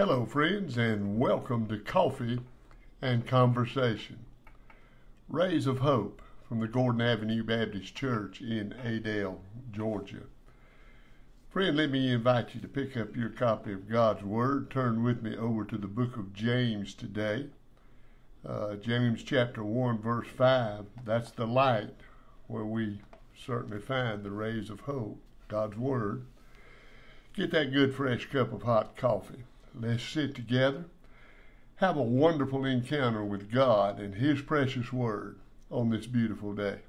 Hello, friends, and welcome to Coffee and Conversation. Rays of Hope from the Gordon Avenue Baptist Church in Adel, Georgia. Friend, let me invite you to pick up your copy of God's Word. Turn with me over to the book of James today. Uh, James chapter 1, verse 5. That's the light where we certainly find the rays of hope, God's Word. Get that good fresh cup of hot coffee. Let's sit together, have a wonderful encounter with God and His precious Word on this beautiful day.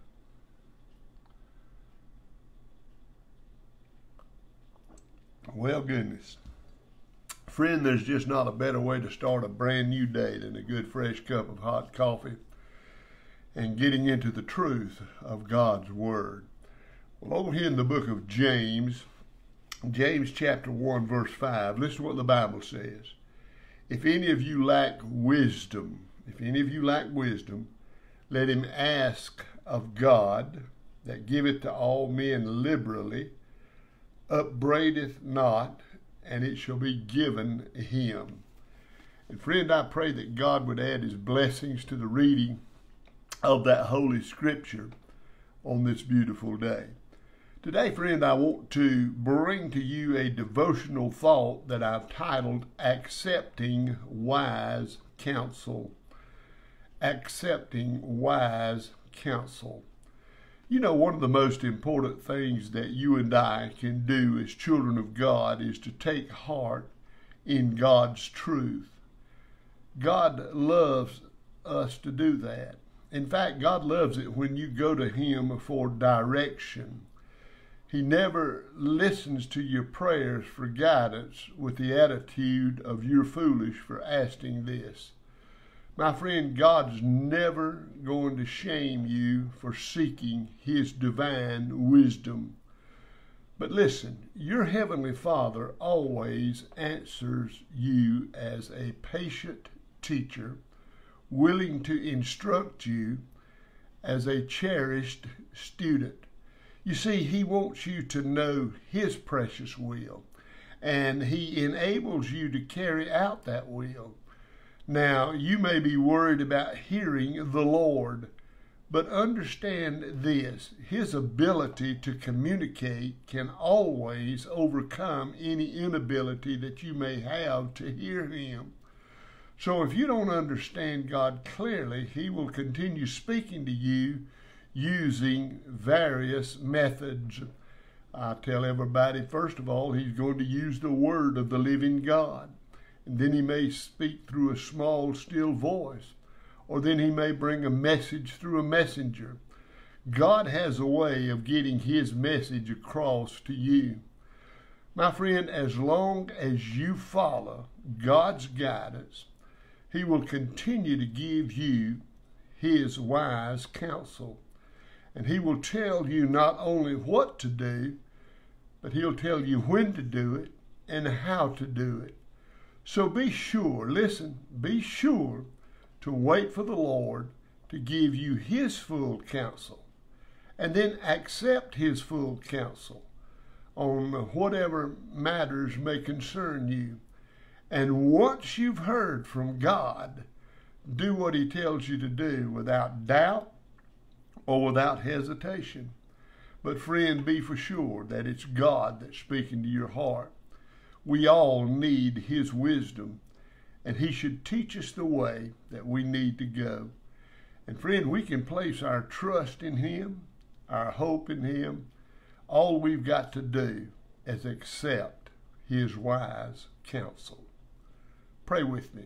Well, goodness. Friend, there's just not a better way to start a brand new day than a good fresh cup of hot coffee and getting into the truth of God's Word. Well, over here in the book of James, James chapter 1, verse 5, listen to what the Bible says. If any of you lack wisdom, if any of you lack wisdom, let him ask of God that giveth to all men liberally, upbraideth not, and it shall be given him. And friend, I pray that God would add his blessings to the reading of that holy scripture on this beautiful day. Today, friend, I want to bring to you a devotional thought that I've titled Accepting Wise Counsel. Accepting Wise Counsel. You know, one of the most important things that you and I can do as children of God is to take heart in God's truth. God loves us to do that. In fact, God loves it when you go to Him for direction he never listens to your prayers for guidance with the attitude of you're foolish for asking this. My friend, God's never going to shame you for seeking His divine wisdom. But listen, your Heavenly Father always answers you as a patient teacher, willing to instruct you as a cherished student. You see, He wants you to know His precious will, and He enables you to carry out that will. Now, you may be worried about hearing the Lord, but understand this His ability to communicate can always overcome any inability that you may have to hear Him. So, if you don't understand God clearly, He will continue speaking to you using various methods. I tell everybody, first of all, he's going to use the word of the living God. And then he may speak through a small, still voice. Or then he may bring a message through a messenger. God has a way of getting his message across to you. My friend, as long as you follow God's guidance, he will continue to give you his wise counsel. And he will tell you not only what to do, but he'll tell you when to do it and how to do it. So be sure, listen, be sure to wait for the Lord to give you his full counsel and then accept his full counsel on whatever matters may concern you. And once you've heard from God, do what he tells you to do without doubt or without hesitation. But, friend, be for sure that it's God that's speaking to your heart. We all need His wisdom, and He should teach us the way that we need to go. And, friend, we can place our trust in Him, our hope in Him. All we've got to do is accept His wise counsel. Pray with me.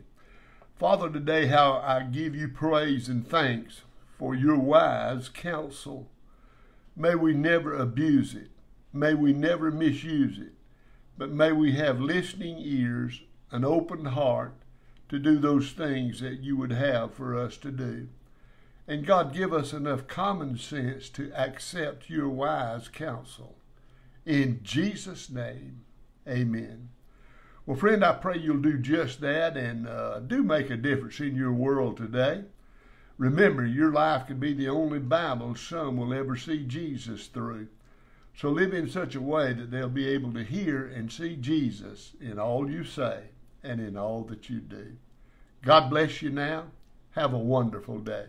Father, today, how I give you praise and thanks for your wise counsel. May we never abuse it. May we never misuse it. But may we have listening ears, an open heart to do those things that you would have for us to do. And God, give us enough common sense to accept your wise counsel. In Jesus' name, amen. Well, friend, I pray you'll do just that and uh, do make a difference in your world today. Remember, your life could be the only Bible some will ever see Jesus through. So live in such a way that they'll be able to hear and see Jesus in all you say and in all that you do. God bless you now. Have a wonderful day.